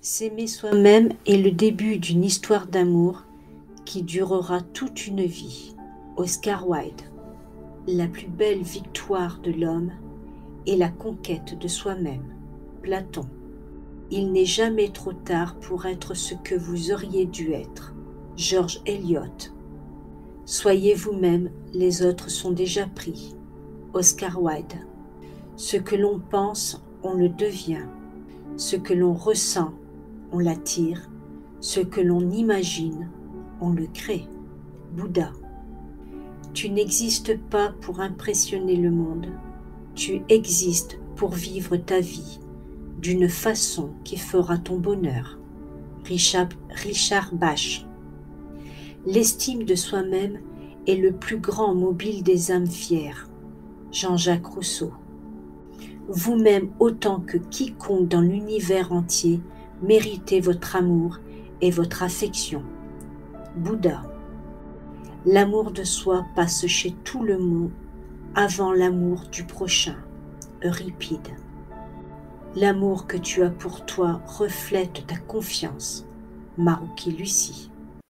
S'aimer soi-même est le début d'une histoire d'amour qui durera toute une vie. Oscar Wilde. La plus belle victoire de l'homme est la conquête de soi-même. Platon. Il n'est jamais trop tard pour être ce que vous auriez dû être. George Eliot. Soyez vous-même, les autres sont déjà pris. Oscar Wilde. Ce que l'on pense, on le devient. Ce que l'on ressent, on l'attire. Ce que l'on imagine, on le crée. Bouddha. Tu n'existes pas pour impressionner le monde. Tu existes pour vivre ta vie d'une façon qui fera ton bonheur. Richard, Richard Bach. L'estime de soi-même est le plus grand mobile des âmes fières. Jean-Jacques Rousseau. Vous-même autant que quiconque dans l'univers entier méritez votre amour et votre affection. Bouddha. L'amour de soi passe chez tout le monde avant l'amour du prochain. Euripide. L'amour que tu as pour toi reflète ta confiance. Marouki Lucie.